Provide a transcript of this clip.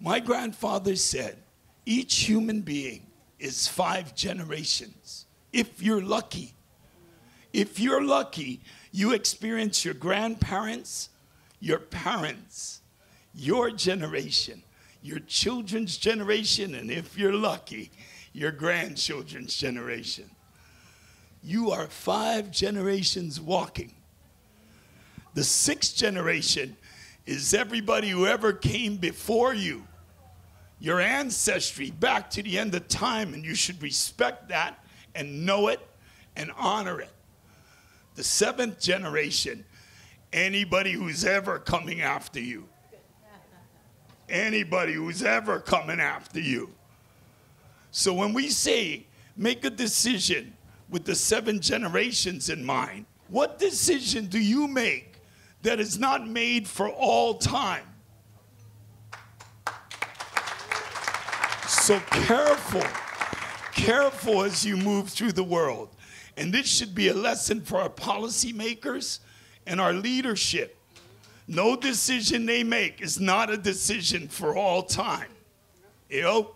My grandfather said, each human being is five generations. If you're lucky, if you're lucky, you experience your grandparents, your parents, your generation, your children's generation, and if you're lucky, your grandchildren's generation. You are five generations walking. The sixth generation is everybody who ever came before you, your ancestry back to the end of time, and you should respect that and know it and honor it. The seventh generation, anybody who's ever coming after you. Anybody who's ever coming after you. So when we say make a decision with the seven generations in mind, what decision do you make that is not made for all time? So careful, careful as you move through the world. And this should be a lesson for our policymakers and our leadership. No decision they make is not a decision for all time. You know?